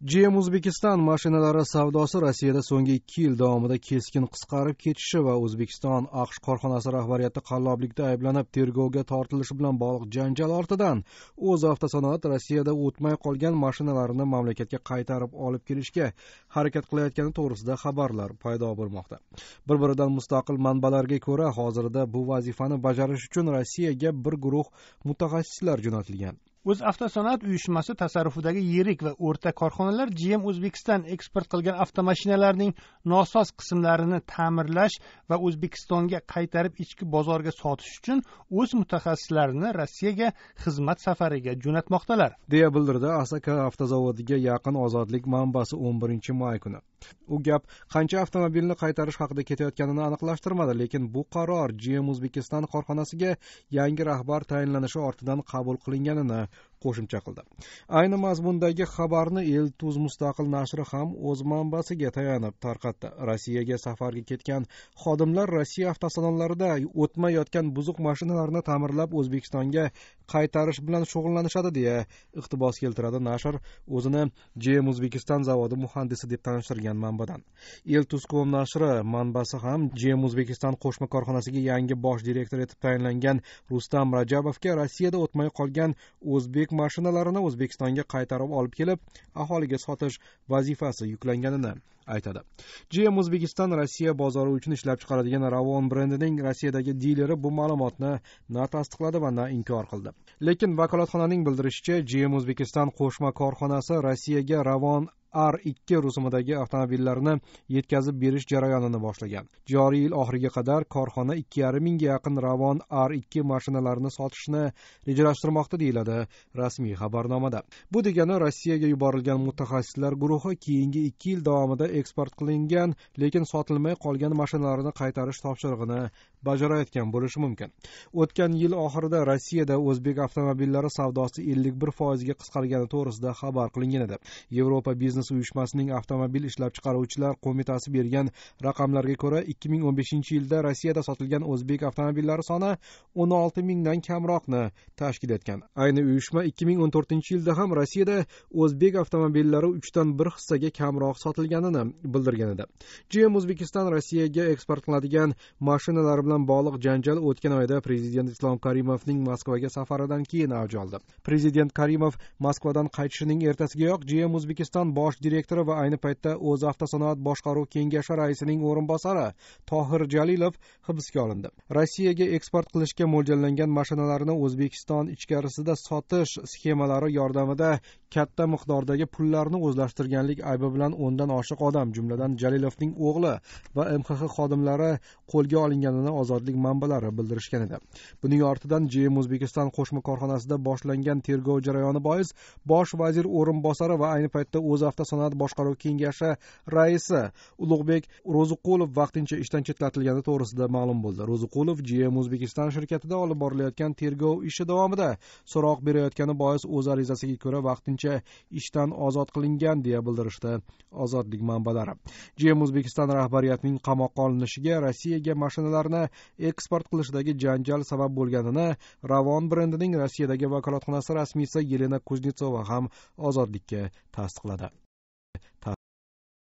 gm o'zbekiston mashinalari savdosi rossiyada so'nggi ikki yil davomida keskin qisqarib ketishi va o'zbekiston aqsh korxonasi rahbariyati qalloblikda ayblanib tergovga tortilishi bilan bog'liq janjal ortidan o'z avtosanoat rossiyada o'tmay qolgan mashinalarini mamlakatga qaytarib olib kelishga harakat qilayotgani to'g'risida xabarlar paydo bo'lmoqda. Bir biridan mustaqil manbalarga ko'ra hozirda bu vazifani bajarish uchun rossiyaga bir guruh mutaxassislar jo'natilgan. O'z avtosanoat uyushmasi tasarrufidagi yirik va o'rta korxonalar gm o'zbekiston eksport qilgan avtomashinalarning nosoz qismlarini ta'mirlash va o'zbekistonga qaytarib ichki bozorga sotish uchun o'z mutaxassislarini rossiyaga xizmat safariga jo'natmoqdalar. Deya bildirdi asaka avtozavodiga yaqin ozodlik manbasi o'n birinchi may kuni. U gap qancha avtomobilni qaytarish haqida ketayotganini aniqlashtirmadi lekin bu qaror gm o'zbekiston korxonasiga yangi rahbar tayinlanishi ortidan qabul qilinganini qo'shimcha qildi. Ayni mazmundagi xabarni el tuz mustaqil nashri ham o'z manbasiga tayanib tarqatdi. Rossiyaga safarga ketgan xodimlar rossiya avtosalonlarida o'tmay yotgan buzuq mashinalarni ta'mirlab o'zbekistonga qaytarish bilan shug'ullanishadi deya iqtibos keltiradi nashr o'zini jm o'zbekiston zavodi muhandisi deb tanishtirgan manbadan. El tuzcom nashri manbasi ham jm o'zbekiston qo'shma korxonasiga yangi bosh direktor etib tayinlangan rustam rajabovga rossiyada o'tmay qolgan o'zbek yuk mashinalarini o'zbekistonga qaytarib olib kelib aholiga sotish vazifasi yuklanganini aytadi. Gm o'zbekiston rossiya bozori uchun ishlab chiqaradigan ravon brendining rossiyadagi dileri bu ma'lumotni na tasdiqladi va na inkor qildi. Lekin vakolatxonaning bildirishicha gm o'zbekiston qo'shma korxonasi rossiyaga ravon r ikki rusumidagi avtomobillarni yetkazib berish jarayonini boshlagan. Joriy yil oxiriga qadar korxona ikki yarim mingga yaqin ravon r ikki mashinalarini sotishni rejalashtirmoqda deyiladi rasmiy xabarnomada. Bu degani rossiyaga yuborilgan mutaxassislar guruhi keyingi ikki yil davomida eksport qilingan lekin sotilmay qolgan mashinalarni qaytarish topshirig'ini bajarayotgan bo'lishi mumkin. O'tgan yil oxirida rossiyada o'zbek avtomobillari savdosi ellik bir foizga qisqargani to'g'risida xabar qilingan edi. Yevropa biznes uyushmasining avtomobil ishlab chiqaruvchilar qo'mitasi bergan raqamlarga ko'ra ikki ming o'n beshinchi yilda rossiyada sotilgan o'zbek avtomobillari soni o'n olti mingdan kamroqni tashkil etgan. Ayni uyushma ikki ming o'n to'rtinchi yilda ham rossiyada o'zbek avtomobillari uchdan bir hissaga kamroq sotilganini bildirgan edi. Gm o'zbekiston rossiyaga eksport qiladigan mashinalar bilan bog'liq janjal o'tgan oyda prezident islom karimovning moskvaga safaridan keyin avj oldi. Prezident karimov moskvadan qaytishining ertasigayoq gm o'zbekiston bosh direktori va ayni paytda o'z avtosanoat boshqaruv kengashi raisining o'rinbosari tohir jalilov hibsga olindi. Rossiyaga eksport qilishga mo'ljallangan mashinalarni o'zbekiston ichkarisida sotish sxemalari yordamida katta miqdordagi pullarni o'zlashtirganlik aybi bilan o'ndan oshiq odam jumladan jalilovning o'g'li va mxx xodimlari qo'lga olinganini ozodlik manbalari bildirishgan edi. Buning ortidan jm o'zbekiston qo'shma korxonasida boshlangan tergov jarayoni bois bosh vazir o'rinbosari va ayni paytda o'z avtosanoat boshqaruv kengashi raisi ulug'bek ro'ziqulov vaqtincha ishdan chetlatilgani to'g'risida ma'lum bo'ldi. Ro'ziqulov gm o'zbekiston shirkatida olib borilayotgan tergov ishi davomida so'roq berayotgani bois o'z arizasiga ko'ra vaqtincha ishdan ozod qilingan deya bildirishdi ozodlik manbalari. Jm o'zbekiston rahbariyatining qamoqqa olinishiga rossiyaga mashinalarni eksport qilishdagi janjal sabab bo'lganini ravon brendining rossiyadagi vakolatxonasi rasmiysi yelena kuznetsova ham ozodlikka tasdiqladi.